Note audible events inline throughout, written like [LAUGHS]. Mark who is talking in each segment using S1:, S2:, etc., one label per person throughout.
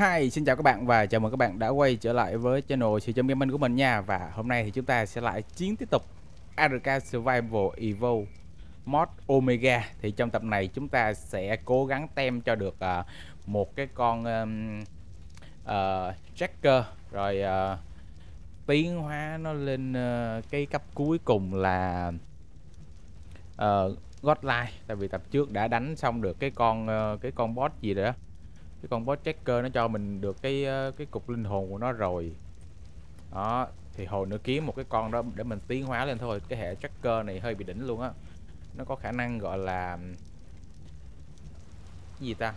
S1: Hi, xin chào các bạn và chào mừng các bạn đã quay trở lại với channel Sự Châm Gaming của mình nha. Và hôm nay thì chúng ta sẽ lại chiến tiếp tục ARK Survival Evo mod Omega. Thì trong tập này chúng ta sẽ cố gắng tem cho được uh, một cái con um, uh, ờ, tracker Rồi uh, tiến hóa nó lên uh, cái cấp cuối cùng là uh, Godline Tại vì tập trước đã đánh xong được cái con uh, cái con boss gì đó cái con boss checker nó cho mình được cái ờ, cái cục linh hồn của nó rồi. Đó thì hồi nữa kiếm một cái con đó để mình tiến hóa lên thôi. Cái hệ Checker này hơi bị đỉnh luôn á. Nó có khả năng gọi là cái gì ta?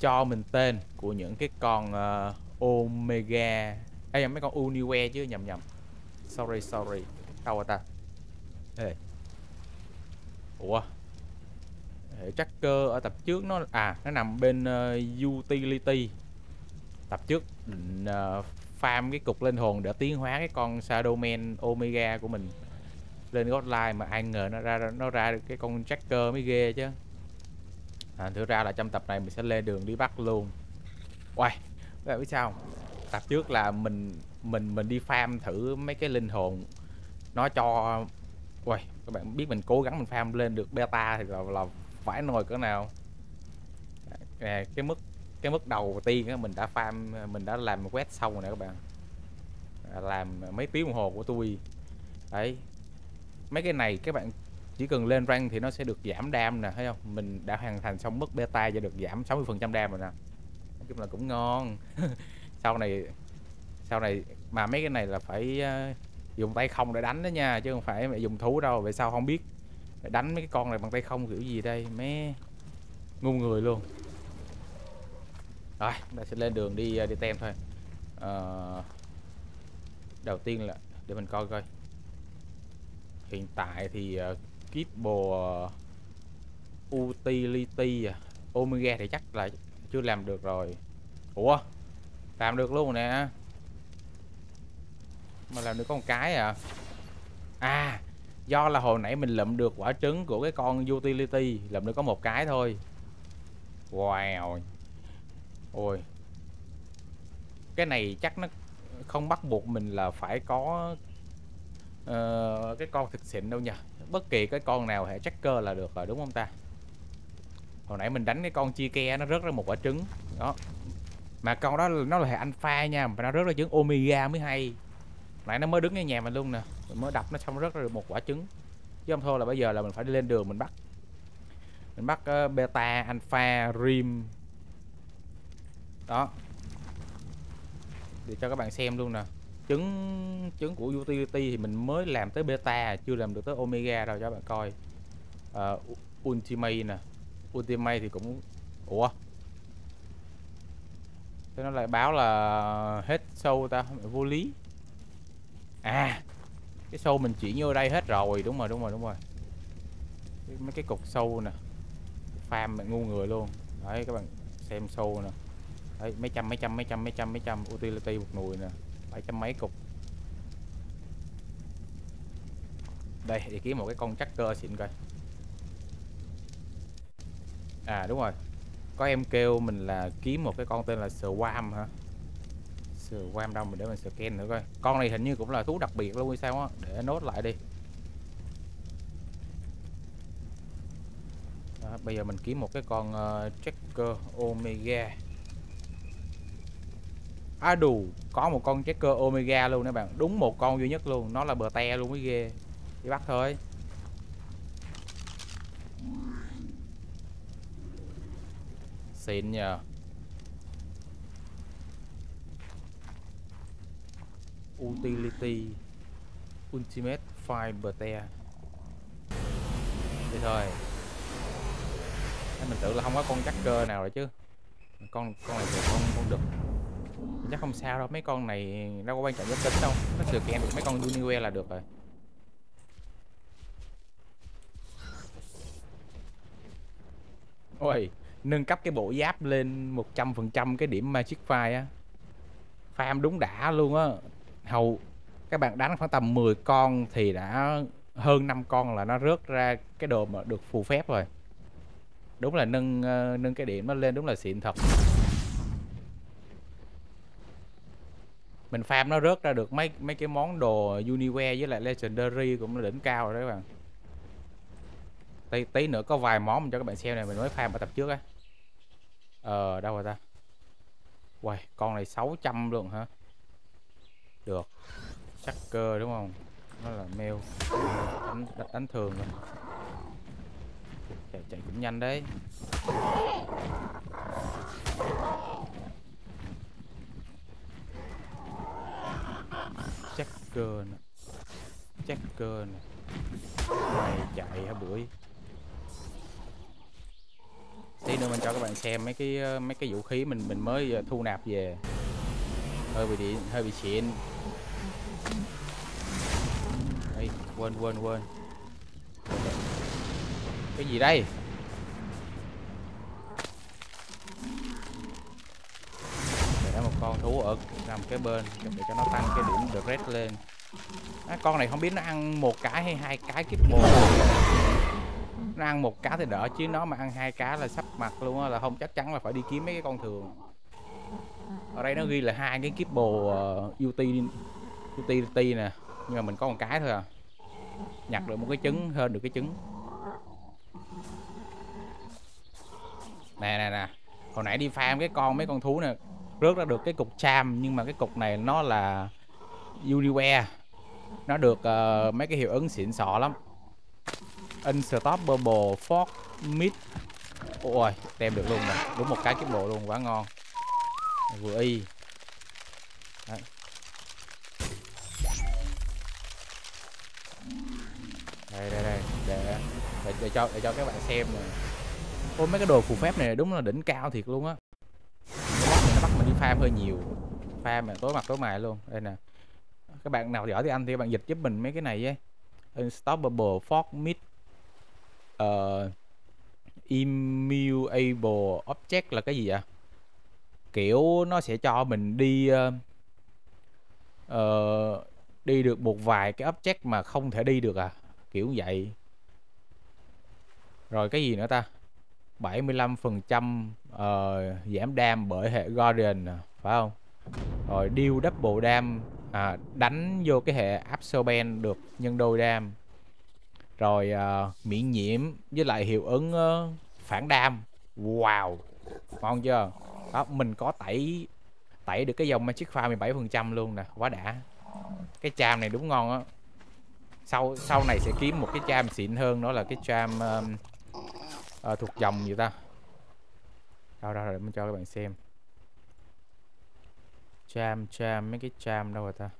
S1: Cho mình tên của những cái con uh, omega ấy mấy con uniwe chứ nhầm nhầm. Sorry sorry. Đâu rồi à ta? Ê. ủa? Hệ tracker ở tập trước nó à nó nằm bên uh, utility. Tập trước định uh, farm cái cục linh hồn để tiến hóa cái con Shadowman Omega của mình lên Godline mà ai ngờ nó ra nó ra được cái con tracker mới ghê chứ. À, thực ra là trong tập này mình sẽ lên đường đi bắt luôn. Uầy, các bạn biết sao tập trước là mình mình mình đi farm thử mấy cái linh hồn nó cho Uầy, các bạn biết mình cố gắng mình farm lên được beta thì là, là phải nồi cỡ nào. À, cái mức cái mức đầu tiên mình đã farm mình đã làm quét xong rồi nè các bạn. À, làm mấy tiếng đồng hồ của tôi đấy. Mấy cái này các bạn chỉ cần lên rank thì nó sẽ được giảm đam nè thấy không? Mình đã hoàn thành xong mức beta và được giảm 60 phần trăm đam rồi nè. Nói chung là cũng ngon. [LAUGHS] Sau này sau này mà mấy cái này là phải uh, dùng tay không để đánh đó nha chứ không phải dùng thú đâu vậy sao không biết đánh mấy cái con này bằng tay không kiểu gì đây mé. Ngu người luôn. Rồi chúng ta sẽ lên đường đi à, đi tem thôi. À, đầu tiên là để mình coi coi. Hiện tại thì à, uh, Kipbo uh, à, Utility Omega thì chắc là chưa làm được rồi. Ủa? Làm được luôn nè. Mà làm được có một cái à. À do là hồi nãy mình lượm được quả trứng của cái con utility lượm được có một cái thôi. Wow. Ôi. Cái này chắc nó không bắt buộc mình là phải có uh, cái con thực xịn đâu nha. Bất kỳ cái con nào hệ tracker là được rồi đúng không ta? Hồi nãy mình đánh cái con chia ke nó rớt ra một quả trứng. Đó. Mà con đó nó là hệ alpha nha mà nó rớt ra trứng omega mới hay nãy nó mới đứng ngay nhà mình luôn nè. Mình mới đập nó xong rớt được một quả trứng. Chứ không thôi là bây giờ là mình phải đi lên đường mình bắt. Mình bắt uh, beta alpha rim. Đó. Để cho các bạn xem luôn nè. Trứng trứng của utility thì mình mới làm tới beta chưa làm được tới omega đâu cho các bạn coi. Uh, ultimate nè. Ultimate thì cũng ủa? Thế nó lại báo là hết sâu ta vô lý à cái sâu mình chuyển vô đây hết rồi. Đúng rồi đúng rồi đúng rồi. Mấy cái cục sâu nè. Farm mẹ ngu người luôn. Đấy, các bạn xem sâu nè. Đấy, mấy trăm mấy trăm mấy trăm mấy trăm mấy trăm utility một nùi nè. Bảy trăm mấy cục. Đây, để kiếm một cái con tracker xịn coi. À đúng rồi. Có em kêu mình là kiếm một cái con tên là Swarm hả? Qua em đâu mình để mình scan nữa coi. Con này hình như cũng là thú đặc biệt luôn hay sao á. Để nốt lại đi. Đó, bây giờ mình kiếm một cái con uh, checker omega. À đù, có một con checker omega luôn nè bạn. Đúng một con duy nhất luôn. Nó là bờ te luôn mới ghê. Đi bắt thôi. Xịn nhờ. Utility ultimate file beta thì thôi. Mình tưởng là không có con cơ nào rồi chứ. Con con này thì con con được. Chắc không sao đâu, mấy con này đâu có quan trọng nhất tính đâu. Nó sửa kèm được mấy con Uniwe là được rồi. Ôi, nâng cấp cái bộ giáp lên 100% cái điểm magic fire. á. Farm đúng đã luôn á hầu các bạn đánh khoảng tầm 10 con thì đã hơn 5 con là nó rớt ra cái đồ mà được phù phép rồi. Đúng là nâng uh, nâng cái điểm nó lên đúng là xịn thật. Mình farm nó rớt ra được mấy mấy cái món đồ Uniware với lại Legendary cũng là đỉnh cao rồi đấy các bạn. Tí, tí nữa có vài món mình cho các bạn xem này mình mới farm ở tập trước á. Ờ đâu rồi ta? Uầy, con này 600 luôn hả? Được. Sắc cơ đúng không? Nó là mail. Đánh, đánh, đánh thường rồi. Chạy chạy cũng nhanh đấy. Chắc cơ nè. Chắc cơ nè. Mày chạy hả bưởi tí nữa mình cho các bạn xem mấy cái mấy cái vũ khí mình mình mới à, thu nạp về. Hơi bị điện hơi bị xịn. Quên quên quên. Cái gì đây? Để một con thú ở nằm cái bên để cho nó tăng cái điểm được red lên. À, con này không biết nó ăn một cái hay hai cái kiếp bồ nó ăn một cá thì đỡ chứ nó mà ăn hai cá là sắp mặt luôn á là không chắc chắn là phải đi kiếm mấy cái con thường. Ở đây nó ghi là hai cái kiếp bồ ờ, uh, UT utility nè. Nhưng mà mình có một cái thôi à nhặt được một cái trứng hơn được cái trứng. Nè nè nè. Hồi nãy đi farm cái con mấy con thú nè rớt ra được cái cục cham nhưng mà cái cục này nó là Uniware. Nó được uh, mấy cái hiệu ứng xịn sọ lắm. Unstoppable Fork Mid Ôi đem được luôn nè. Đúng một cái kiếp bộ luôn quá ngon. Vừa y. Đấy. Đây đây đây. Để, để, để cho để cho các bạn xem nè. Ôi mấy cái đồ phù phép này đúng là đỉnh cao thiệt luôn á. Nó bắt mình, đi farm hơi nhiều. Farm mà tối mặt tối mày luôn. Đây nè. Các bạn nào giỏi thì anh thì các bạn dịch giúp mình mấy cái này với Unstoppable fog Mid uh, immutable object là cái gì ạ kiểu nó sẽ cho mình đi uh, uh, đi được một vài cái object mà không thể đi được à kiểu vậy. Rồi cái gì nữa ta? 75% uh, ờ, giảm đam bởi hệ Guardian phải không? Rồi deal double dam à, đánh vô cái hệ absorbent được nhân đôi đam. Rồi uh, miễn nhiễm với lại hiệu ứng uh, phản đam. Wow! Ngon chưa? Đó mình có tẩy tẩy được cái dòng magic pha 17 phần trăm luôn nè quá đã. Cái cham này đúng ngon á sau sau này sẽ kiếm một cái cham xịn hơn đó là cái cham um, uh, thuộc dòng gì ta? Đâu đâu để mình cho các bạn xem. Cham cham mấy cái cham đâu rồi ta?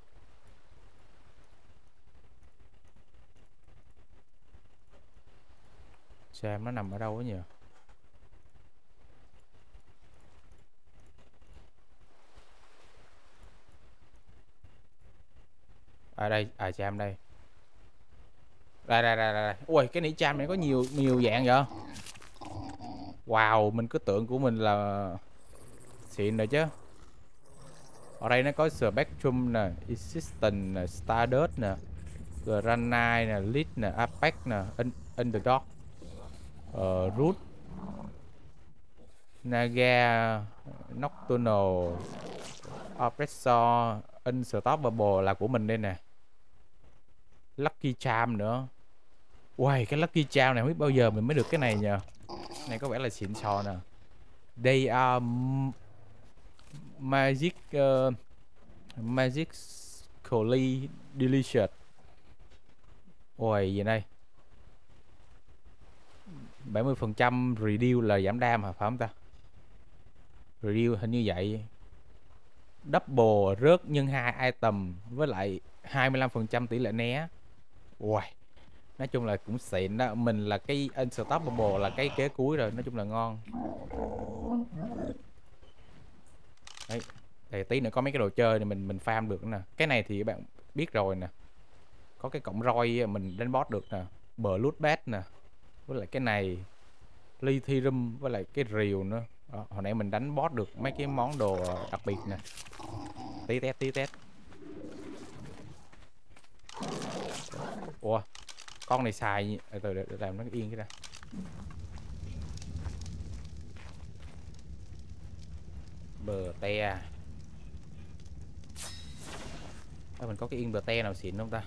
S1: Xem nó nằm ở đâu ấy nhỉ? À đây, à cham đây. Đây rồi rồi rồi. Ui cái nỉ chan này có nhiều nhiều dạng vậy? Wow mình cứ tưởng của mình là Xịn rồi chứ. Ở đây nó có Spectrum nè Existence nè Stardust nè Granite nè Lead nè Apex nè Underdog uh, root naga nocturnal oppressor unstoppable là của mình đây nè. Lucky charm nữa. Uầy, cái lucky charm này không biết bao giờ mình mới được cái này nhờ. Này có vẻ là xịn sò nè. Đây are magic uh, magic Collie delicious. Ôi gì đây? 70% reduce là giảm đam hả? Phải không ta? Reduce hình như vậy. Double rớt nhân hai item với lại 25% tỷ lệ né. Uầy nói chung là cũng xịn đó. Mình là cái unstoppable là cái kế cuối rồi. Nói chung là ngon. Đấy. Thì tí nữa có mấy cái đồ chơi thì mình mình farm được nè. Cái này thì các bạn biết rồi nè. Có cái cổng roi mình đánh boss được nè. Bờ loot bát nè. Với lại cái này lithium với lại cái rìu nữa. Đó, hồi nãy mình đánh boss được mấy cái món đồ đặc biệt nè. Tí tét tí tét. Ủa? Con này xài từ để, làm nó yên cái ra bờ te. À, mình có cái yên bờ te nào xịn không ta?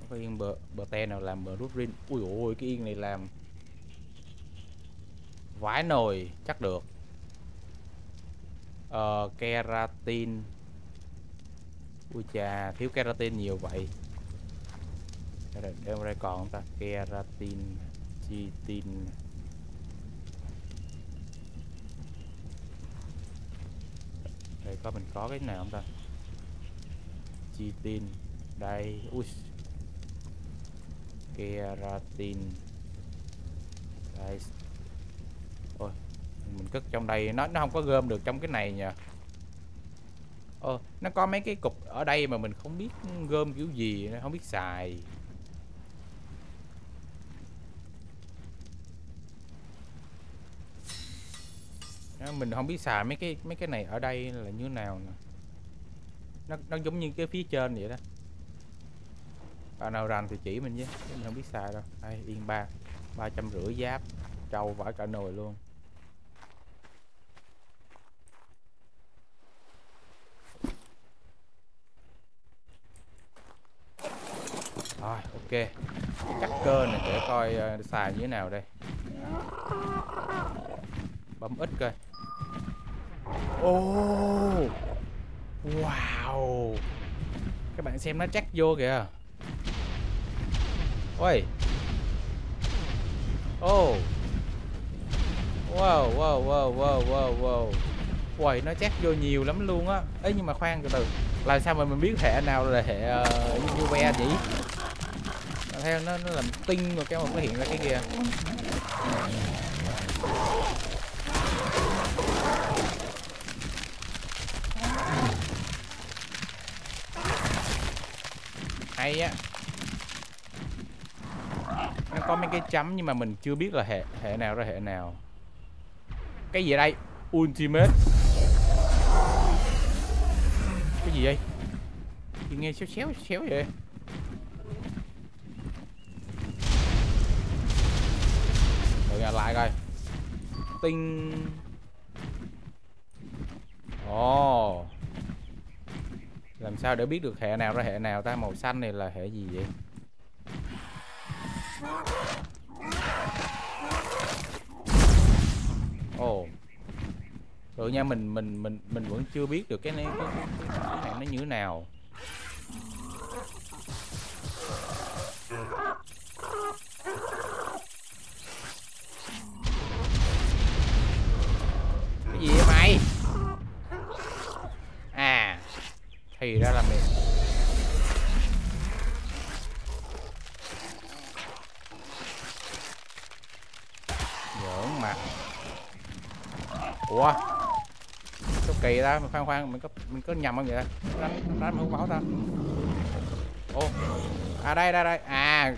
S1: Có cái yên bờ bờ te nào làm bờ rút rin ui ôi cái yên này làm vái nồi chắc được. Ờ, keratin ui chà thiếu keratin nhiều vậy. Để đem ra còn không ta? Keratin, chitin. Đây, có mình có cái này không ta? Chitin, đây, ui. Keratin. Đây. Ôi, mình cất trong đây, nó nó không có gom được trong cái này nha nó có mấy cái cục ở đây mà mình không biết gom kiểu gì không biết xài. Đó, mình không biết xài mấy cái mấy cái này ở đây là như nào nè. Nó nó giống như cái phía trên vậy đó. Bạn nào rành thì chỉ mình nhé, mình không biết xài đâu. Đây yên ba ba trăm rưỡi giáp trâu vải cả nồi luôn. Rồi ok. Cắt cơ này để coi uh, xài như thế nào đây. Bấm ít coi. Ô oh, wow. Các bạn xem nó chắc vô kìa. Ôi. Ô. Oh. wow wow wow wow wow wow. Uầy, nó chắc vô nhiều lắm luôn á. Ấy nhưng mà khoan từ từ. Làm sao mà mình biết hệ nào là hệ uh, UV nhỉ theo, nó nó làm tinh rồi cái mà nó hiện ra cái kia. Hay á. Nó có mấy cái chấm nhưng mà mình chưa biết là hệ hệ nào ra hệ nào. Cái gì đây? Ultimate. Cái gì đây? Thì nghe xéo xéo xéo vậy? Tinh ồ oh. làm sao để biết được hệ nào ra hệ nào ta màu xanh này là hệ gì vậy ồ oh. rồi nha mình mình mình mình vẫn chưa biết được cái này cái, cái, cái, cái này nó như thế nào cái thì ra là mình giỡn mà, ủa? Sao kỳ ta? Khoan khoan mình có mình có nhầm không vậy đánh đánh không máu ta. Ô à đây đây đây. À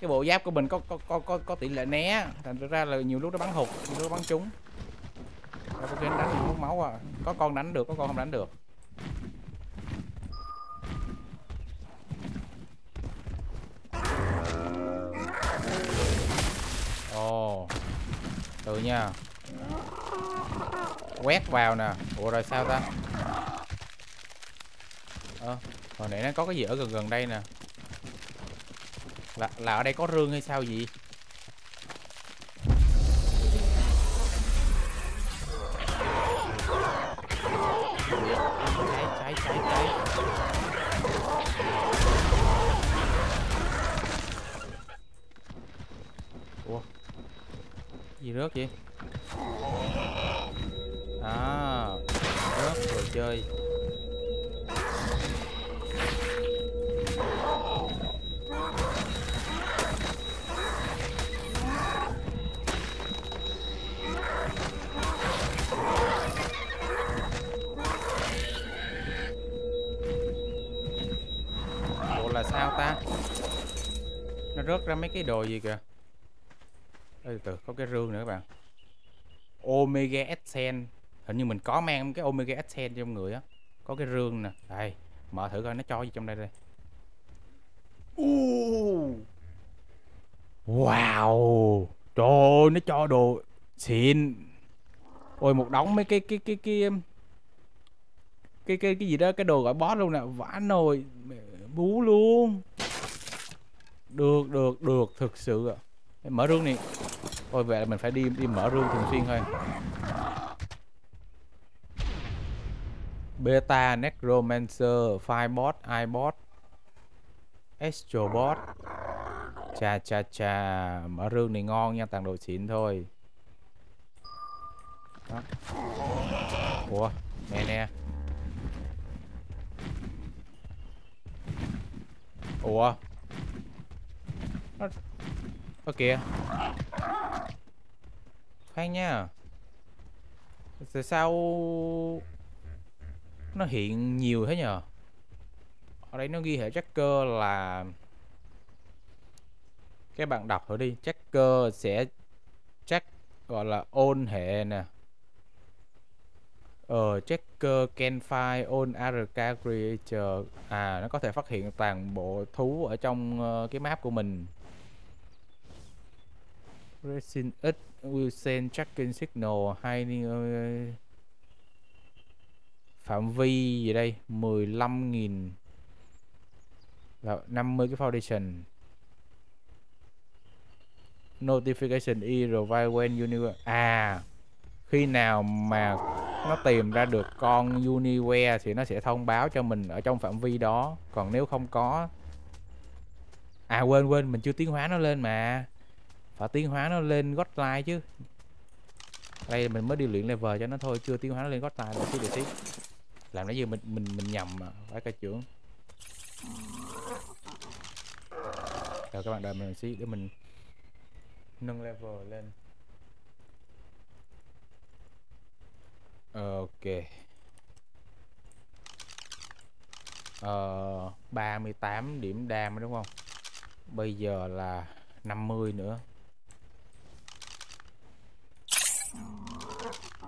S1: cái bộ giáp của mình có có có có, có tỷ lệ né. Thành ra là nhiều lúc nó bắn hụt nhiều lúc nó bắn trúng. Có đánh đánh hút máu à. Có con đánh được có con không đánh được. Nha. Quét vào nè. Ủa, rồi sao ta? Ờ hồi nãy nó có cái gì ở gần gần đây nè. Là là ở đây có rương hay sao gì cái đồ gì kìa? Ê, từ có cái rương nữa các bạn. Omega Essence. Hình như mình có mang cái Omega Essence trong người á. Có cái rương nè. Đây Mở thử coi nó cho gì trong đây đây. Uh. Wow! Trời ơi nó cho đồ xịn. Ôi một đống mấy cái cái cái cái um, cái cái cái gì đó cái đồ gọi boss luôn nè. Vã nồi bú luôn được được được, thực sự ạ. Mở rương đi. Thôi vậy là mình phải đi đi mở rương thường xuyên thôi. Beta, necromancer firebot ibot astrobot. Cha cha cha mở rương này ngon nha tặng đồ xịn thôi. Đó. ủa, nè nè. Ủa? Nó ơ kìa. Khoan nha. Tại sao nó hiện nhiều thế nhờ? Ở đây nó ghi hệ tracker là các bạn đọc thử đi. Tracker sẽ check gọi là ôn hệ nè. Ờ checker can find on ARK creature à nó có thể phát hiện toàn bộ thú ở trong uh, cái map của mình. Resin X will send tracking signal hay uh, phạm vi gì đây? 15.000 là 50 cái foundation. Notification e revive when universe. À khi nào mà nó tìm ra được con Uniware thì nó sẽ thông báo cho mình ở trong phạm vi đó. Còn nếu không có à quên quên mình chưa tiến hóa nó lên mà và tiến hóa nó lên godline chứ. Đây, mình mới đi luyện level cho nó thôi, chưa tiến hóa nó lên godline để xí để xí làm nãy giờ mình mình mình nhầm mà, phải ca trưởng rồi, các bạn đợi mình xí để mình nâng level lên. Ok. Ờ 38 điểm đam, đúng không? Bây giờ là 50 nữa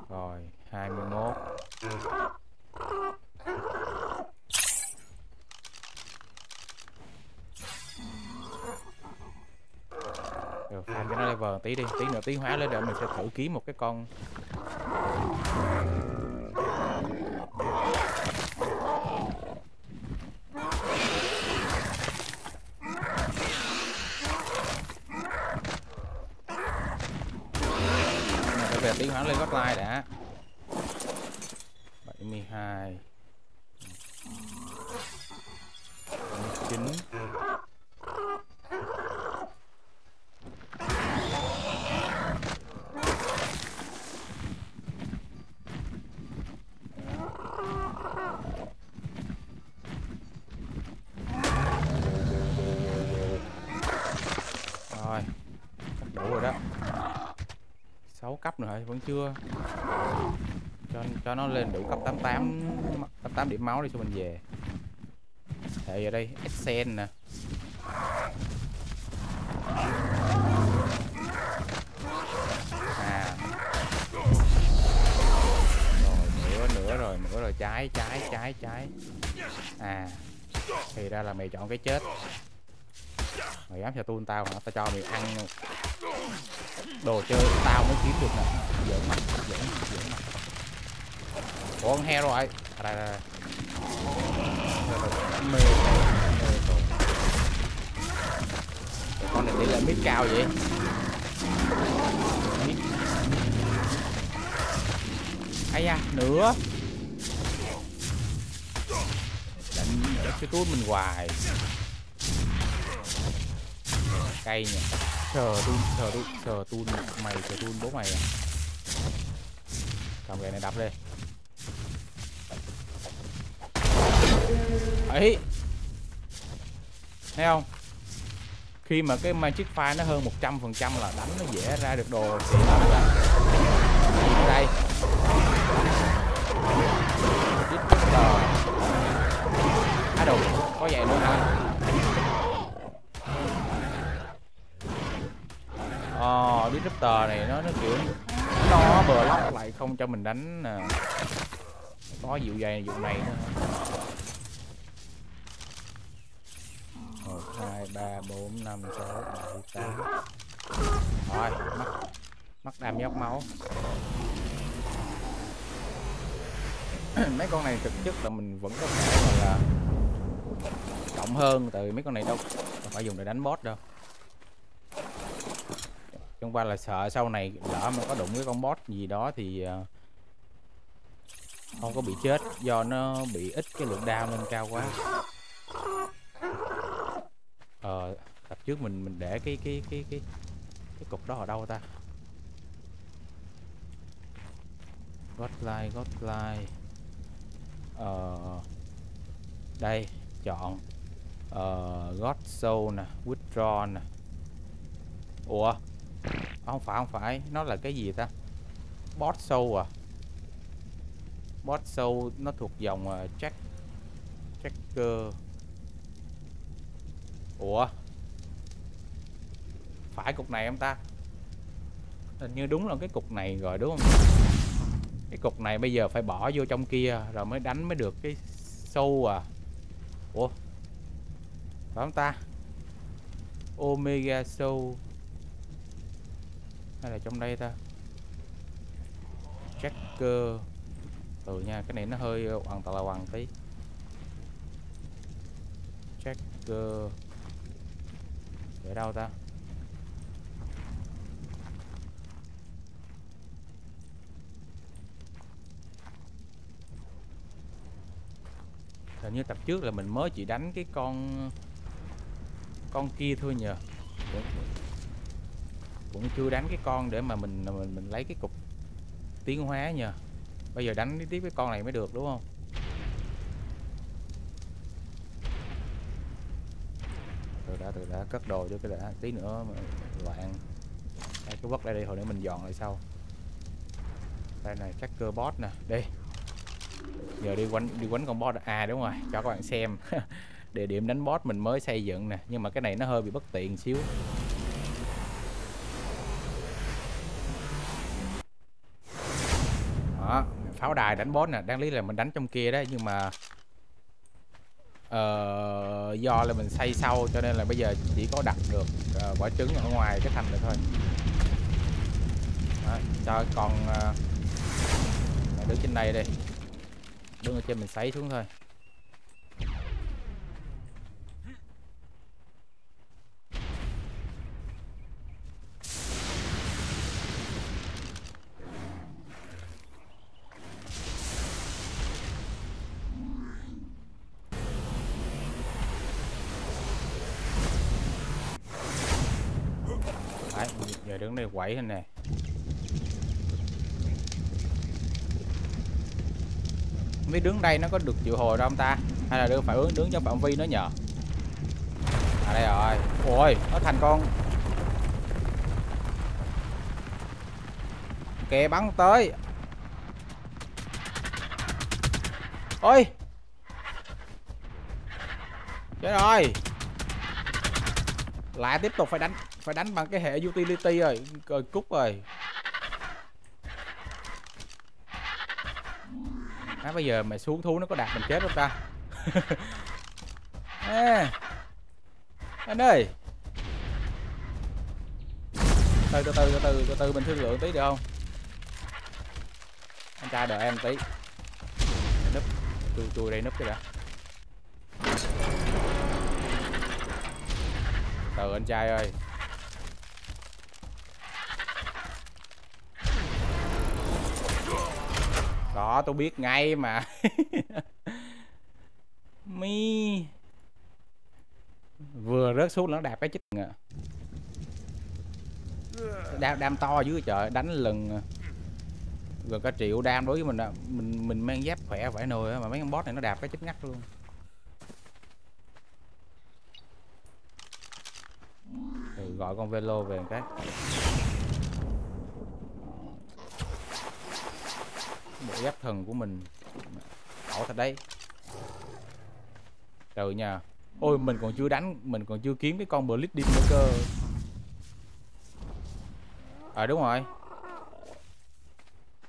S1: rồi 21 rồi farm cho nó level tí đi, tí nữa tí hóa lên để mình sẽ thử kiếm một cái con mình phải về tiến hóa lên godline đã 72 9 rồi chắc đủ rồi đó 6 cấp nữa hả vẫn chưa. Cho cho nó lên đủ cấp 88 88 điểm máu đi cho mình về. Thì ở đây Essen nè. À. Rồi nữa nữa rồi nữa rồi, trái trái trái trái. À. Thì ra là mày chọn cái chết. Mày dám cho tuôn tao hả? Tao cho mày ăn đồ chơi, tao mới kiếm được nè. Giỡn mặt giỡn mặt giỡn mặt. Con heo rồi à, đây đây đây. Mê mê rồi con này tỷ lệ mít cao vậy? Mít ai da, nữa. Đánh cái túi mình hoài cây nhỉ? Chờ tun chờ tun chờ tun mày, chờ tun bố mày. À cầm cái này đập đi ấy. Thấy không? Khi mà cái magic file nó hơn 100 phần trăm là đánh nó dễ ra được đồ xịn lắm các đây. Disruptor à đồ, có vậy nữa hả? Disruptor này nó nó kiểu nó block lại không cho mình đánh nè có dịu dày vụ này nữa. Một hai ba bốn năm sáu bảy tám. Rồi mắt mắt đam nhóc máu. [CLEARS THROAT] Mấy con này thực chất là mình vẫn có thể là cộng hơn từ mấy con này đâu phải dùng để đánh boss đâu chẳng qua là sợ sau này lỡ mà có đụng với con boss gì đó thì ờ, không có bị chết do nó bị ít cái lượng đau lên cao quá. Ờ tập trước mình mình để cái cái cái cái cái cục đó ở đâu ta? Godline Godline ờ đây chọn. Uh, God Soul nè Withdraw nè. Ủa? Không phải không phải. Nó là cái gì ta? Boss sâu à? Boss sâu nó thuộc dòng uh, check checker. Ủa? Phải cục này không ta? Hình như đúng là cái cục này rồi đúng không? Cái cục này bây giờ phải bỏ vô trong kia rồi mới đánh mới được cái sâu à. Ủa? Phải không ta? Omega sâu hay là trong đây ta? Checker. Ừ nha, cái này nó hơi ờ, hoàn toàn là hoàng tí. Checker. Để đâu ta? Hình như tập trước là mình mới chỉ đánh cái con con kia thôi nhờ cũng, chưa đánh cái con để mà mình mình mình lấy cái cục tiến hóa nhờ. Bây giờ đánh tiếp cái con này mới được đúng không? Từ đã từ đã cất đồ cho cái đã. Tí nữa mà loạn. Đây cái vất đây đi hồi nữa mình dọn lại sau. Đây này cơ bot nè. Đi. Giờ đi quánh đi quánh con boss. À đúng rồi. Cho các bạn xem. [LAUGHS] Địa điểm đánh boss mình mới xây dựng nè. Nhưng mà cái này nó hơi bị bất tiện xíu đó pháo đài đánh boss nè. Đáng lý là mình đánh trong kia đó nhưng mà uh, do là mình xây sâu cho nên là bây giờ chỉ có đặt được ờ, uh, quả trứng ở ngoài cái thành này thôi. Đó, cho còn uh, ờ, đứng trên đây đây đứng ở trên mình sấy xuống thôi. Giờ đứng đây quẩy hình biết đứng đây nó có được triệu hồi đâu không ta, hay là đưa phải ứng, đứng trong phạm vi nó nhờ? À đây rồi. Ôi, nó thành con. Kìa bắn tới. Ôi! Chết rồi. Lại tiếp tục phải đánh phải đánh bằng cái hệ utility rồi rồi cút rồi. À, bây giờ mày xuống thú nó có đạt mình chết không ta? [LAUGHS] À, anh ơi. Từ từ từ từ từ từ từ mình thương lượng tí được không? Anh trai đợi em tí. Núp tôi tôi đây núp cái đã. Từ anh trai ơi. Đó tôi biết ngay mà. [LAUGHS] Mi. Vừa rớt xuống nó đạp cái chích à. Đam, đam to dưới trời đánh lần à. gần cả triệu đam đối với mình mình mình mang giáp khỏe phải nồi mà mấy con boss này nó đạp cái chết ngắt luôn. Ừ, gọi con velo về một cái. Giáp thần của mình. Ảo thật đấy. Trời nha. Ôi mình còn chưa đánh mình còn chưa kiếm cái con bleeding nữa cơ. À đúng rồi.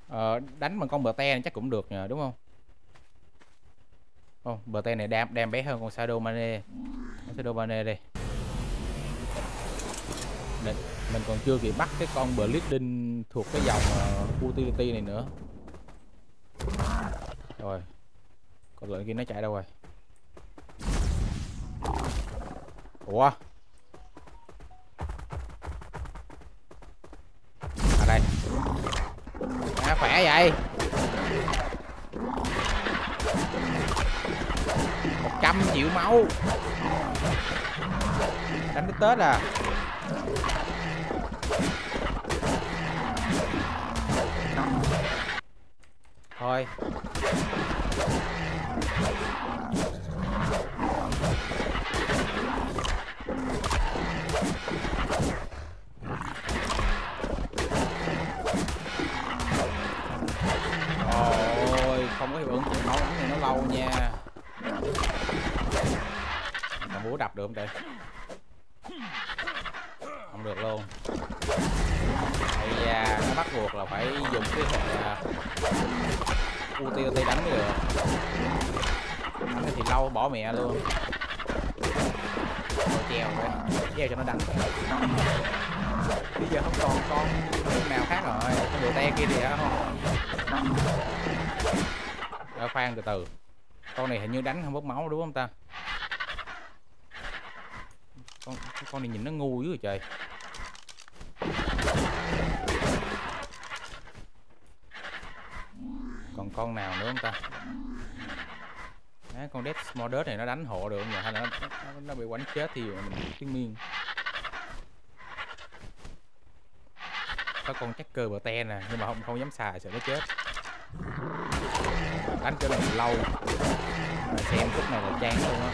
S1: Ờ, đánh bằng con bờ te chắc cũng được nhờ đúng không? Không, bờ te này đem đem bé hơn con shadow mane. Shadow mane đây. Mình, mình còn chưa kịp bắt cái con blitz thuộc cái dòng ờ, uh, utility này nữa rồi. Con lợn kia nó chạy đâu rồi? Ủa? Ở đây. À, khỏe vậy? Một trăm triệu máu. Đánh đến tết à? Thôi. Ôi, không có hiệu ứng chảy máu này nó lâu nha. Mà búa đập được không trời không được luôn buộc là phải dùng cái hệ ưu à, tiên đánh mới được. Đánh thì lâu bỏ mẹ luôn. Rồi treo rồi, treo cho nó đánh. Bây giờ không còn con nào khác rồi, con đồ te kia thì hả không. Rồi khoan từ từ. Con này hình như đánh không mất máu đúng không ta? Con con này nhìn nó ngu dữ rồi trời còn con nào nữa không ta? Đấy, con Death Smodus này nó đánh hộ được không nhỉ? Hay là nó, nó, nó bị quánh chết thì mình tiếng miên có con chắc cơ bờ te nè nhưng mà không không dám xài sợ nó chết. Đánh cho này lâu. Mà xem lúc này là chán luôn á.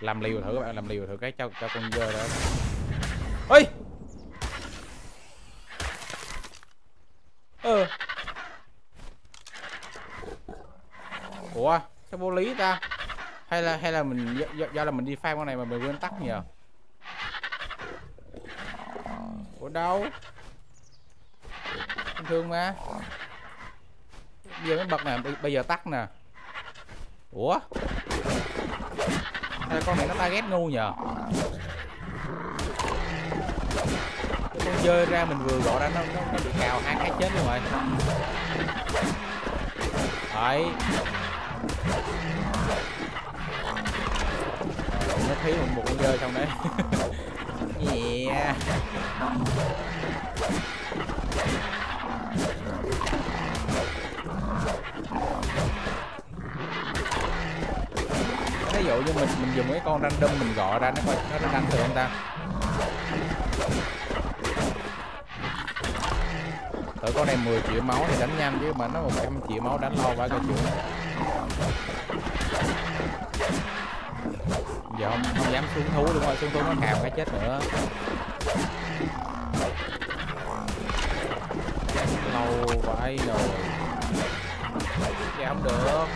S1: Làm liều thử các bạn làm liều thử cái cho cho con dơ đó. Ơi ờ. Ủa sao vô lý ta? Hay là hay là mình do, do, là mình đi farm con này mà mình quên tắt nhờ? Ủa đâu? Bình thường mà. Giờ mới bật nè bây- bây giờ tắt nè. Ủa hay con này nó target ngu nhờ. Con chơi ra mình vừa gọi ra nó nó, nó bị cào hai cái chết luôn rồi. Đấy. Nó thấy một, một con dơi trong đấy. [LAUGHS] Yeah. Ví dụ như mình mình dùng cái con random mình gọi ra nó coi nó đang đánh được không ta? Thử con này 10 triệu máu thì đánh nhanh chứ mà nó 100 triệu máu đánh lâu quá cái chuyện giờ không, không dám xuống thú đúng rồi xuống thú nó cào cái chết nữa. Lâu vãi rồi. Dạ không được con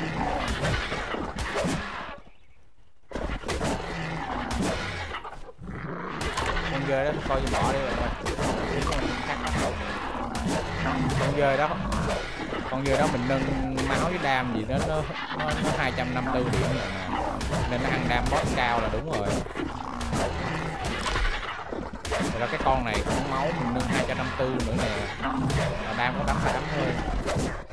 S1: ghê đó coi như bỏ đi rồi con dơi đó con dơi đó mình nâng máu với đam gì đó nó nó, nó 254 điểm rồi nè. Nên nó ăn đam boss cao là đúng rồi. Rồi đó cái con này con máu mình nâng 254 nữa nè. Đam có 88 thôi đấm thôi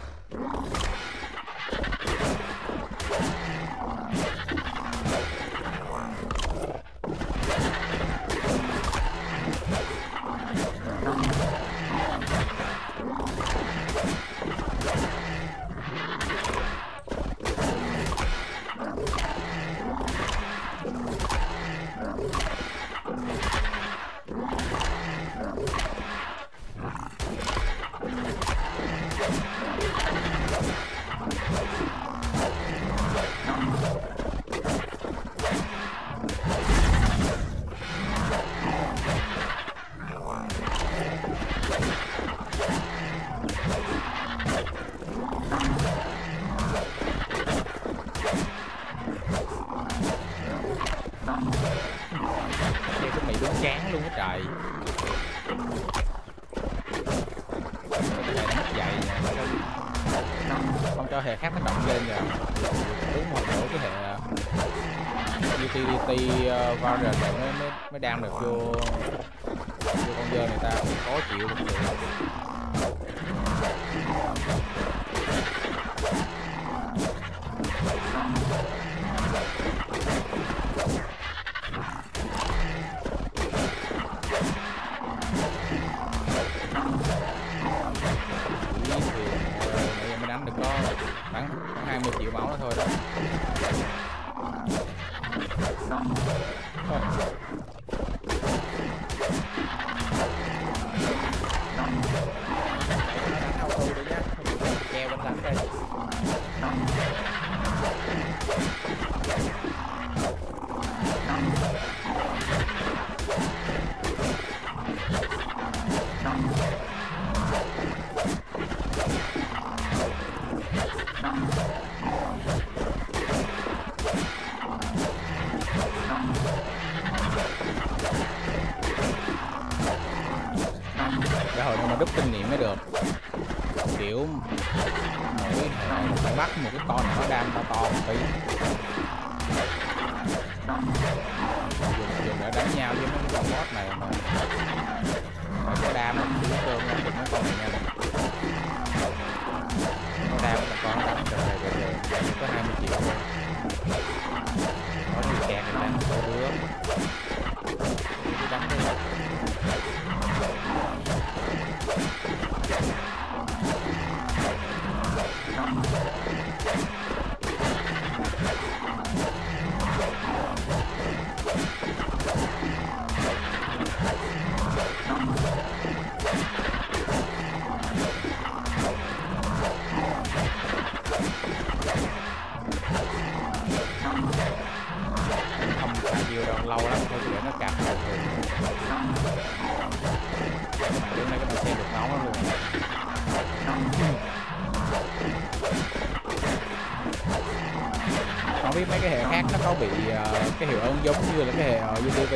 S1: utility uh, vào rồi mới mới đang được vô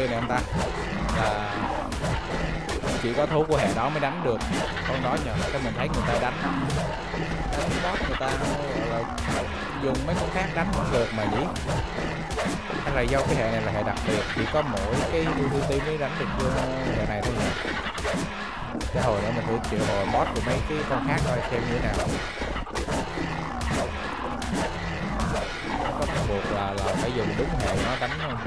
S1: ở này không ta. Là chỉ có thú của hệ đó mới đánh được. Con đó nhờ cái mình thấy người ta đánh. Đánh đó người ta là dùng mấy con khác đánh cũng được mà nhỉ? Hay là do cái hệ này là hệ đặc biệt, chỉ có mỗi cái UTT mới đánh được hệ này thôi nhỉ? Cái hồi nữa mình thử triệu hồi boss của mấy cái con khác coi xem như thế nào. Có bắt buộc là là phải dùng đúng hệ nó đánh không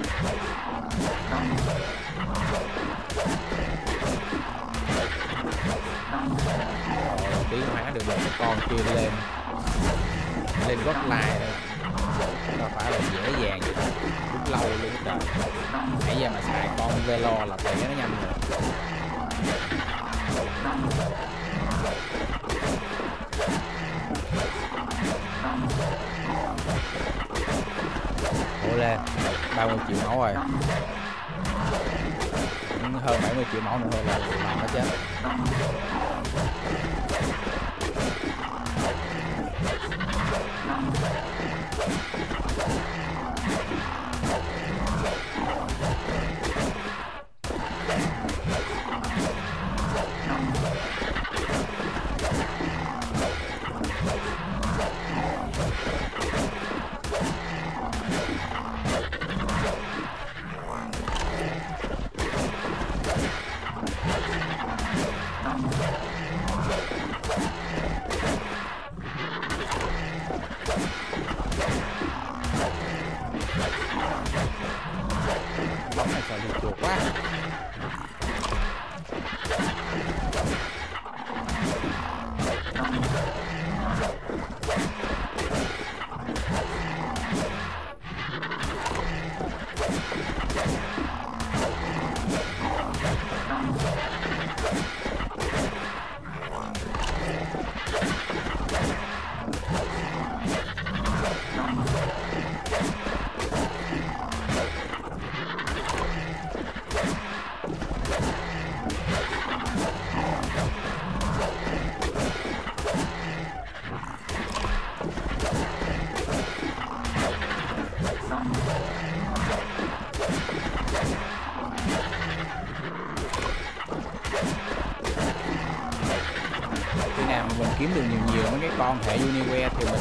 S1: tiến hóa được một cái con kia lên. Lên gót lai đây. Nó phải là dễ dàng. Vậy lâu luôn trời. Nãy giờ mà xài con velo là tỉa nó nhanh rồi. Ủa lên 30 triệu máu rồi. Hơn 70 triệu máu nữa thôi là làm nó chết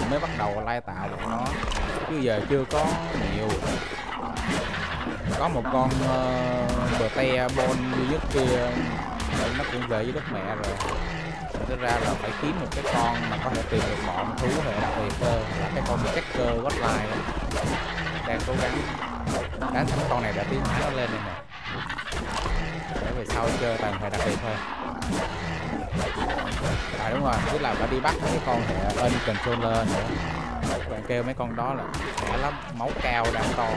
S1: mới bắt đầu lai tạo bọn nó. Chứ giờ chưa có nhiều. Có một con uh, bờ te bon duy nhất kia. Nó cũng về với đất mẹ rồi. Thế ra là phải kiếm một cái con mà có thể tìm được bọn thú hệ đặc biệt cơ là cái con checker godline đang cố gắng. Đánh thắng con này đã tiến hóa nó lên đây nè. Để về sau chơi toàn hệ đặc biệt thôi à đúng rồi tức là phải đi bắt mấy cái con hệ controller nữa. Bạn kêu mấy con đó là khỏe lắm máu cao đạn to.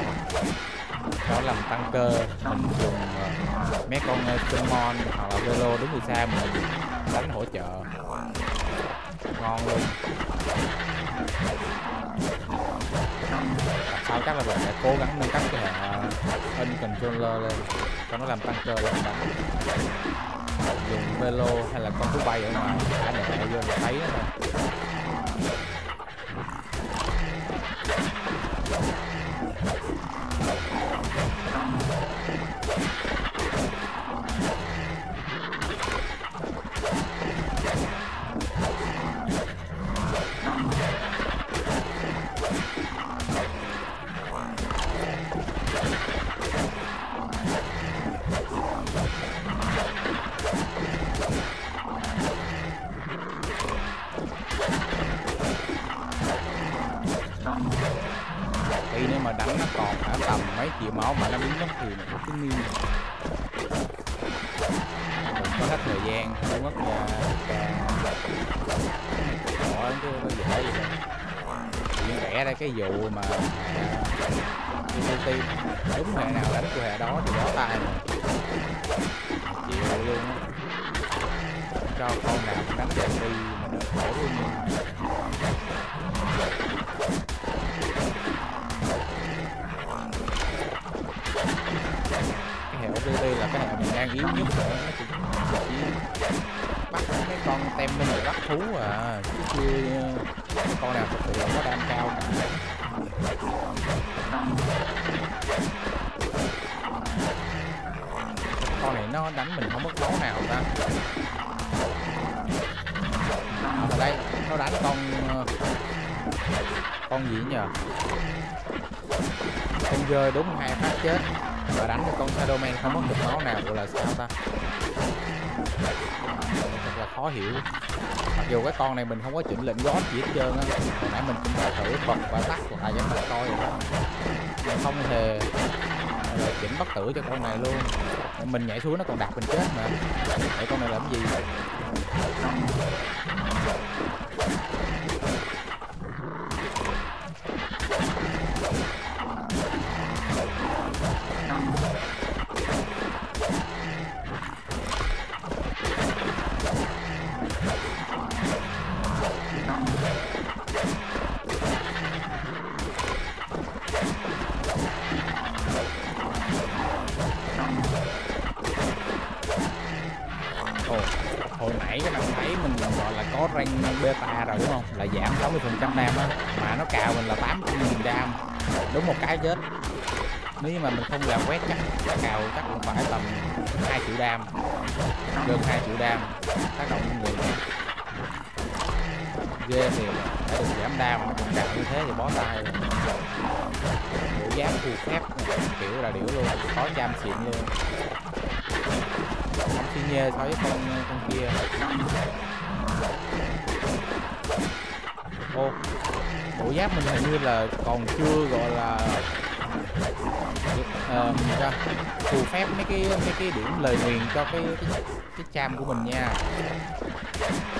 S1: Đó làm tăng cơ mình dùng uh, mấy con ờ, uh, Summon hoặc là Velo đứng từ xa mình đánh hỗ trợ. Ngon luôn. Sau chắc là mình sẽ cố gắng nâng cấp cái hệ uh, controller lên cho nó làm tăng cơ lên đánh dùng Velo hay là con thú bay ở ngoài. Cả để vô là thấy đó cái vụ mà TTT đúng hệ nào đánh của hệ đó thì bó tay rơi đúng hai phát chết. Và đánh cho con Shadowman không mất được máu nào, gọi là sao ta? Thật là khó hiểu. Mặc dù cái con này mình không có chỉnh lệnh gót gì hết trơn á, hồi nãy mình cũng đã thử bật và tắt lại cho mình coi rồi đó. Mình không hề là chỉnh bất tử cho con này luôn. Mình nhảy xuống nó còn đạp mình chết mà. Để con này làm gì? Xịn luôn không xi nhê so với con con kia. Ô bộ giáp mình hình như là còn chưa gọi là uh, ra phù phép mấy cái mấy cái điểm lời nguyền cho cái cái, cái cham của mình nha.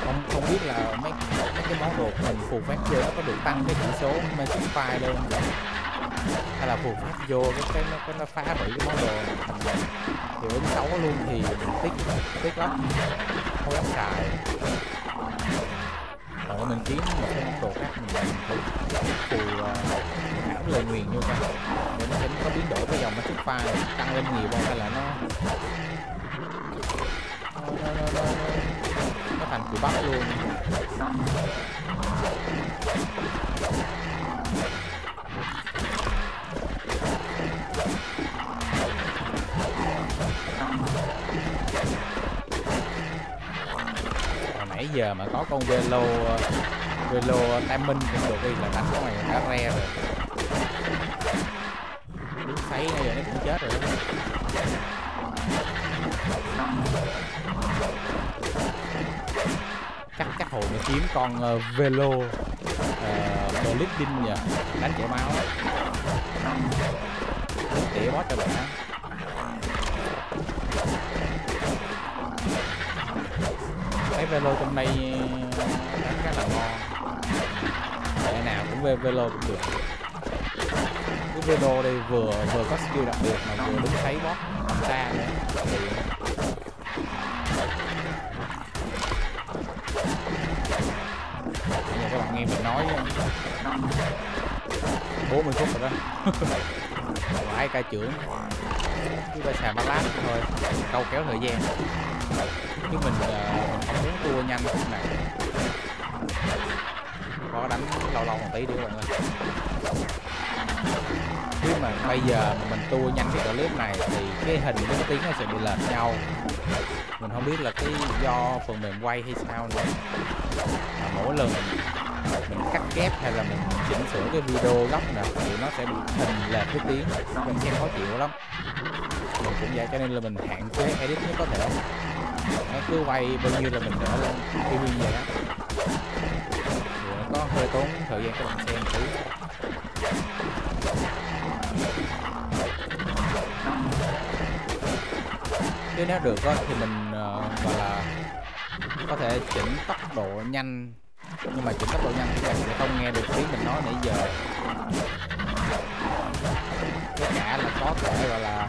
S1: Không không biết là mấy mấy cái món đồ mình phù phép nó có được tăng cái chỉ số magic file lên không hay là phù phép vô cái cái nó cái nó phá hủy cái món đồ thành hiệu ứng xấu luôn thì tiếc tiếc lắm. Không dám xài. Rồi mình kiếm một cái món đồ khác mình thử từ uh, lời nguyền như vậy để nó xem có biến đổi cái dòng xuất pha tăng lên nhiều không hay là nó nó, nó, nó, nó, nó thành củ bắp luôn. Giờ mà có con velo velo tam minh cũng được đi là đánh con này đã re rồi. Đứng thấy bây giờ nó cũng chết rồi đó. Chắc chắc hồi nó kiếm con uh, velo ờ, uh, Blitzing nhờ. Đánh chảy máu. Tỉa boss cho bạn. Velo trong đây ờ, đánh khá là ngon. Để nào cũng về velo cũng được. Cái velo đây vừa vừa có skill đặc biệt mà vừa đứng thấy boss xa nữa. Bây giờ các bạn nghe mình nói 40 phút rồi đó. [LAUGHS] Vãi ca trưởng. Chúng ta xài lát thôi. Câu kéo thời gian chứ mình uh, không muốn tua nhanh lúc này. Có đánh lâu lâu một tí đi các bạn ơi. Nếu mà bây giờ mình tua nhanh cái clip này thì cái hình với cái tiếng nó sẽ bị lệch nhau. Mình không biết là cái do phần mềm quay hay sao nữa. Mà mỗi lần mình, cắt ghép hay là mình chỉnh sửa cái video góc nè thì nó sẽ bị hình lệch cái tiếng. Mình xem khó chịu lắm. Mình cũng vậy cho nên là mình hạn chế edit nhất có thể cứ quay bao nhiêu là mình đỡ lên TV vậy đó. Thì nó có hơi tốn thời gian các bạn xem thử. Chứ nếu được đó, thì mình uh, gọi là có thể chỉnh tốc độ nhanh. Nhưng mà chỉnh tốc độ nhanh thì các bạn sẽ không nghe được tiếng mình nói nãy giờ. Tất cả là có thể gọi là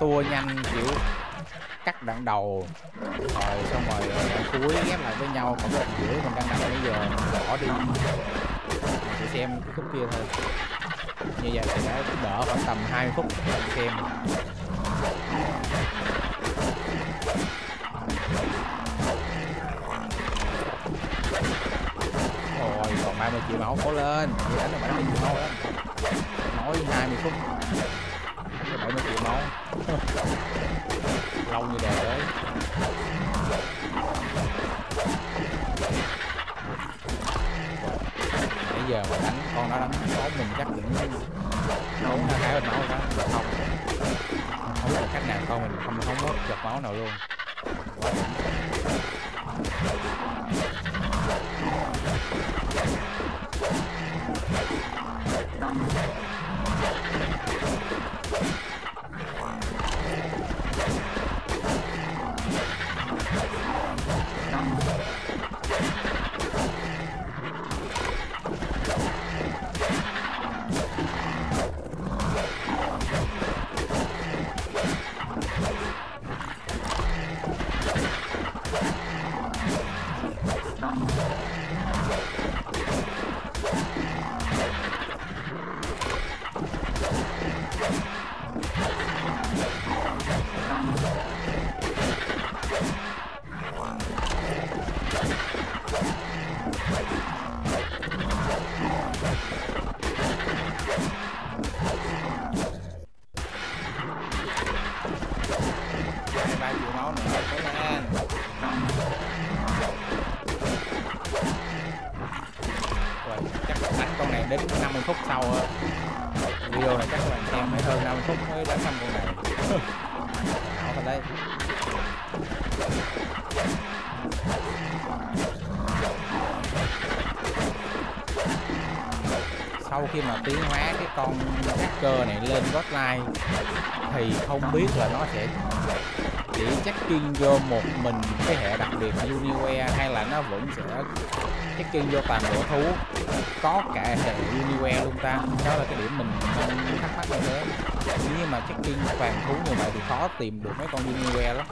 S1: tua nhanh kiểu cắt đoạn đầu. Rồi, xong rồi ờ, đoạn cuối ghép lại với nhau còn đoạn giữa mình đang nằm bây giờ bỏ đi. Để xem cái khúc kia thôi. Như vậy thì đã đỡ khoảng tầm 20 phút xem. Rồi, còn 30 triệu máu cố lên. Thì đánh được 70 triệu máu đó nói 20 phút. 70 triệu máu [LAUGHS] lâu như đời đấy nãy giờ mà đánh, con nó đánh có mình chắc cũng bốn ra cái bên máu đó. Không. Không có cách nào con mình không không mất giọt máu nào luôn. Khi mà tiến hóa cái con hacker này lên godline thì không biết là nó sẽ chỉ checking vô một mình cái hệ đặc biệt Uniware hay là nó vẫn sẽ checking vô toàn bộ thú. Có cả hệ Uniware luôn ta. Đó là cái điểm mình đang thắc mắc như thế. Nếu mà checking toàn thú như vậy thì khó tìm được mấy con Uniware lắm.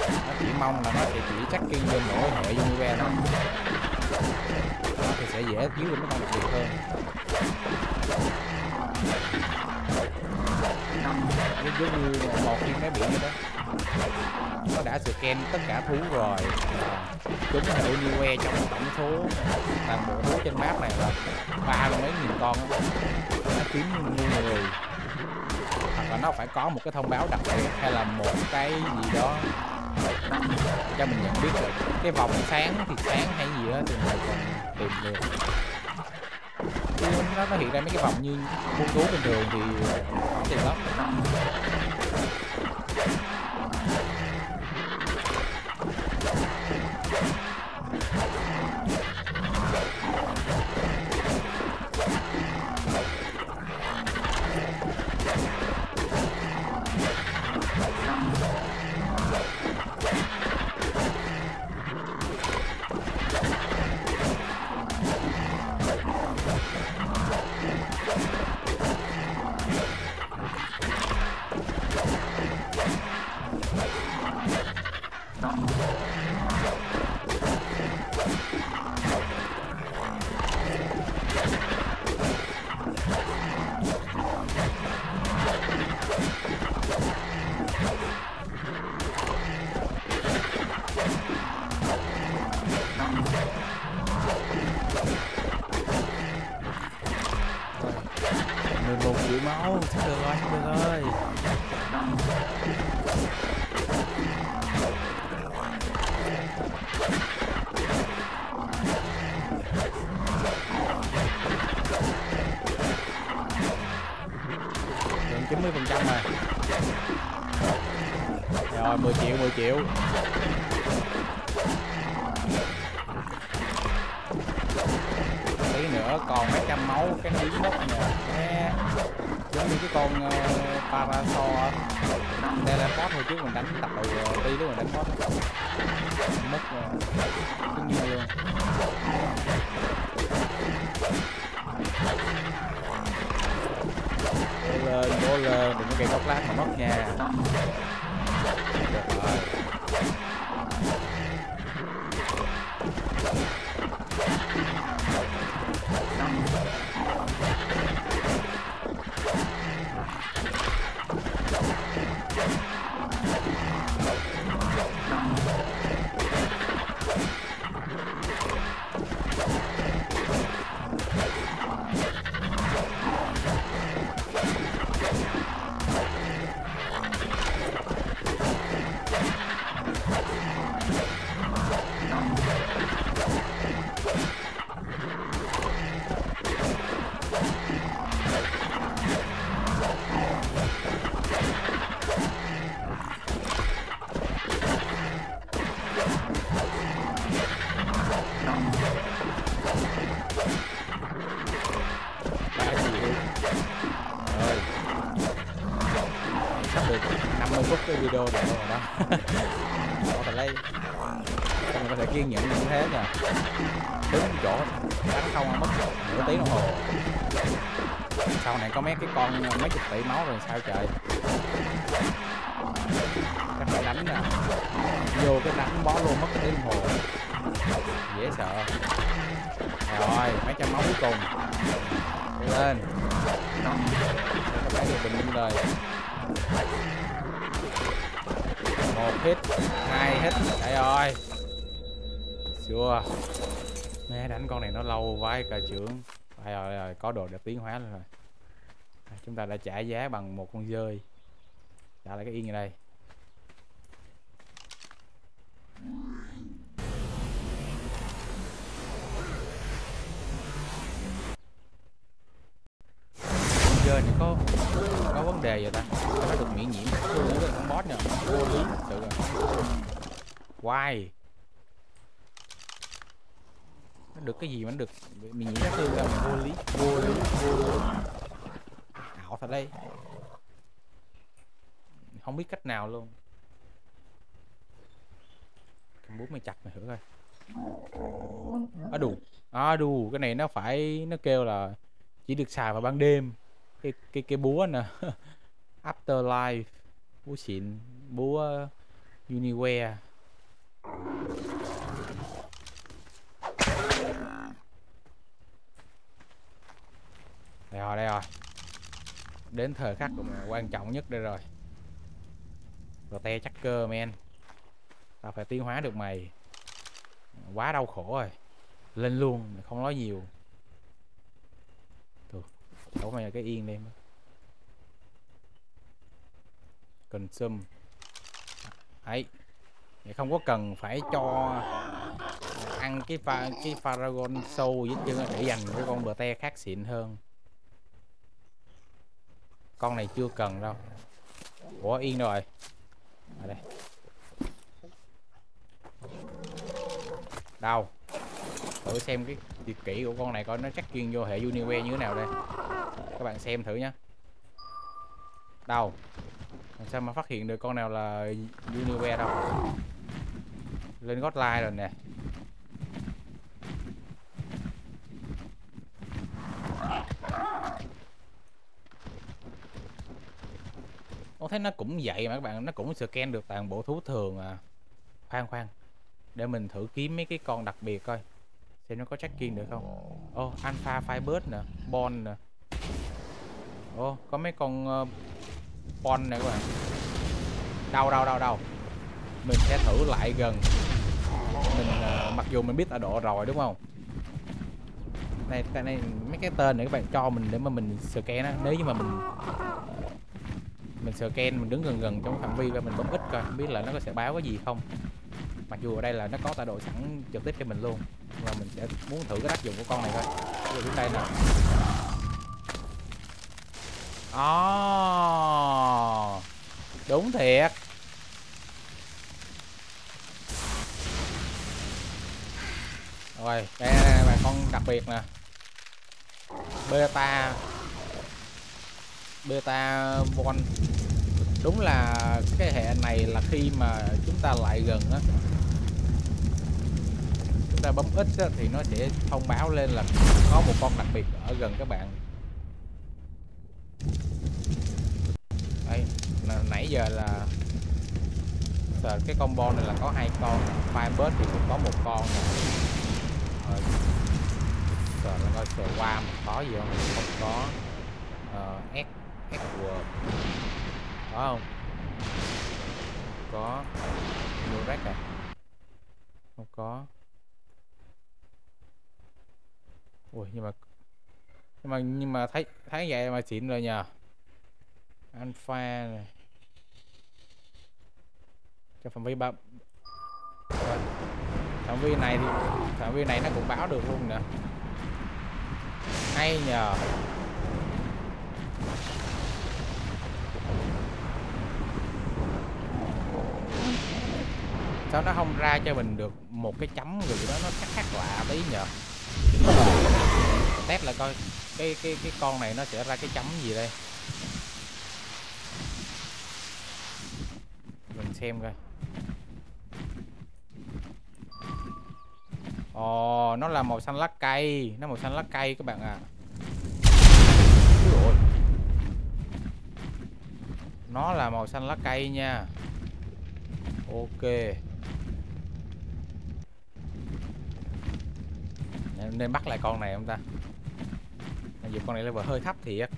S1: Nó chỉ mong là nó sẽ chỉ checking vô mỗi hệ Uniware thôi sẽ dễ kiếm được mấy con đặc biệt hơn. Giống như một khi máy biển đó. Nó đã scan tất cả thú rồi. Chúng hệ que trong tổng số toàn bộ thú trên map này là ba mấy nghìn con đó. nó kiếm như người. Hoặc là nó phải có một cái thông báo đặc biệt hay là một cái gì đó cho mình nhận biết được cái vòng sáng thì sáng hay gì đó thì mình còn tìm được. Chứ nó nó hiện ra mấy cái vòng như buôn thú bình thường thì khó tìm lắm. So. Đây là teleport hồi trước mình đánh tập đầu uh, lúc mình đánh boss mất ờ, uh, như luôn. Cố lên cố lên đừng có cây tóc lát mà mất nha. Được rồi. Mấy cái con mấy chục tỷ máu rồi sao trời? Chắc phải đánh nè vô cái đánh bó luôn mất cái đồng hồ. Dễ sợ. Rồi mấy trăm máu cuối cùng. Đi lên. Các phải được bình minh rồi một hit hai hit. Đây rồi chưa. Mẹ đánh con này nó lâu vãi cả trưởng. Đây rồi, rồi có đồ để tiến hóa lên rồi. À, chúng ta đã trả giá bằng một con dơi. Trả lại cái yên ở đây. Con dơi này có có vấn đề vậy ta? Nó được miễn nhiễm. Tôi nghĩ là con boss nè vô lý thật sự rồi Why? nó được cái gì mà nó được? Miễn nhiễm sát thương ra vô lý. Vô lý vô lý ảo thật đây. Không biết cách nào luôn. Cầm bút mày chặt mày thử coi. À đù. À đù. Cái này nó phải nó kêu là chỉ được xài vào ban đêm. Cái cái cái búa nè. [LAUGHS] Afterlife. Búa xịn. Búa uh, uniware. Đây rồi đây rồi đến thời khắc mà quan trọng nhất đây rồi. Rồi te chắc cơ men. Tao phải tiến hóa được mày. Quá đau khổ rồi. Lên luôn không nói nhiều. Thôi, đổ mày cái yên đi. Cần consume ấy không có cần phải cho ăn cái pha cái Paragon sâu với chứ để dành cái con bờ te khác xịn hơn con này chưa cần đâu. Ủa, yên rồi. Ở đây. Đâu? Thử xem cái việc kỹ của con này coi nó chắc chuyên vô hệ Uniwe như thế nào đây. Các bạn xem thử nhé đâu? Làm sao mà phát hiện được con nào là Uniwe đâu? Lên Godline rồi nè. Thấy nó cũng vậy mà các bạn Nó cũng scan được toàn bộ thú thường à. Khoan khoan. Để mình thử kiếm mấy cái con đặc biệt coi Xem nó có tracking được không. Ô oh, Alpha Firebird nè Bon nè. Ô oh, có mấy con ờ, uh, Bon nè các bạn. Đâu đâu đâu đâu Mình sẽ thử lại gần. Mình uh, mặc dù mình biết ở độ rồi đúng không? Này cái này mấy cái tên này các bạn cho mình để mà mình scan á. Nếu như mà mình mình scan mình đứng gần gần trong phạm vi và mình bấm ít coi không biết là nó có sẽ báo cái gì không. Mặc dù ở đây là nó có tọa độ sẵn trực tiếp cho mình luôn và mình sẽ muốn thử cái tác dụng của con này coi. Ví dụ đây nè. Oh, đúng thiệt. Rồi đây là con đặc biệt nè. Beta. Beta one đúng là cái hệ này là khi mà chúng ta lại gần á chúng ta bấm x á, thì nó sẽ thông báo lên là có một con đặc biệt ở gần các bạn. Đây nãy giờ là Sợ cái combo này là có hai con Firebird thì cũng có một con. Rồi Sợ là coi Swarm có gì không? Không có. Uh, S Edward có không? Có. Murek à? Không có. Ui nhưng mà nhưng mà nhưng mà thấy thấy vậy mà xịn rồi nhờ. Alpha này. Cho phạm vi ba phạm vi này thì phạm vi này nó cũng báo được luôn nữa. hay nhờ. Sao nó không ra cho mình được một cái chấm gì đó, nó khác khác lạ tí nhờ. Test lại coi, cái cái cái con này nó sẽ ra cái chấm gì đây? Mình xem coi. Ồ, nó là màu xanh lá cây, nó màu xanh lá cây các bạn à nó là màu xanh lá cây nha. Ok. Nên bắt lại con này không ta? Mặc dù con này level hơi thấp thiệt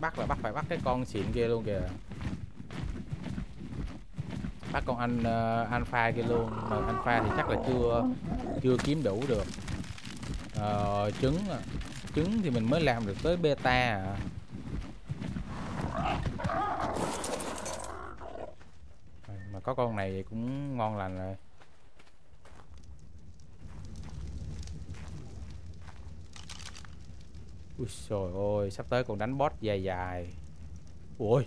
S1: bắt là bắt phải bắt cái con xịn kia luôn kìa. Bắt con anh uh, alpha kia luôn mà alpha thì chắc là chưa chưa kiếm đủ được. Uh, trứng à. trứng thì mình mới làm được tới beta à có con này cũng ngon lành rồi. Ui trời ơi sắp tới còn đánh boss dài dài. Ui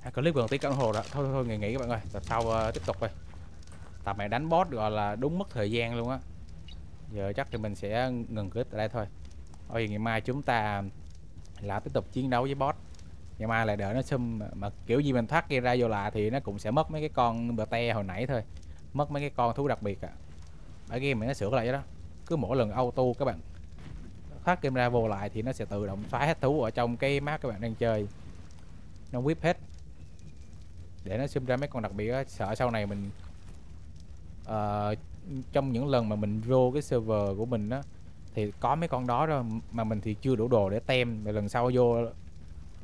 S1: hai clip gần tí cận hồ đó. Thôi thôi nghỉ nghỉ các bạn ơi. Tập sau uh, tiếp tục thôi tập này đánh boss gọi là đúng mất thời gian luôn á. Giờ chắc thì mình sẽ ngừng clip tại đây thôi. Thôi ngày mai chúng ta lại tiếp tục chiến đấu với boss ngày mai lại đợi nó xâm mà, mà kiểu gì mình thoát kia ra vô lạ thì nó cũng sẽ mất mấy cái con bờ te hồi nãy thôi. Mất mấy cái con thú đặc biệt à ở game này nó sửa lại đó. Cứ mỗi lần auto các bạn thoát game ra vô lại thì nó sẽ tự động xóa hết thú ở trong cái map các bạn đang chơi. Nó whip hết. Để nó xâm ra mấy con đặc biệt á sợ sau này mình uh, trong những lần mà mình vô cái server của mình á thì có mấy con đó rồi mà mình thì chưa đủ đồ để tem. Rồi lần sau vô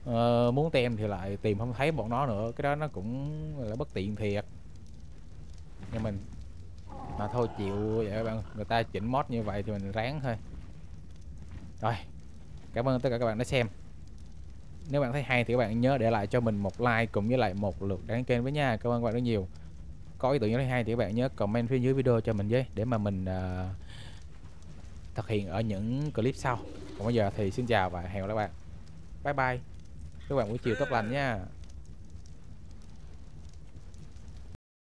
S1: uh, muốn tem thì lại tìm không thấy bọn nó nữa. Cái đó nó cũng là bất tiện thiệt. Nhưng mình. Mà thôi chịu vậy các bạn. Người ta chỉnh mod như vậy thì mình ráng thôi. Rồi cảm ơn tất cả các bạn đã xem. Nếu bạn thấy hay thì các bạn nhớ để lại cho mình một like cũng với lại một lượt đăng kênh với nha. Cảm ơn các bạn rất nhiều. Có ý tưởng thấy hay thì các bạn nhớ comment phía dưới video cho mình với để mà mình uh, thực hiện ở những clip sau. Còn bây giờ thì xin chào và hẹn gặp lại các bạn. Bye bye các bạn buổi chiều tốt lành nha.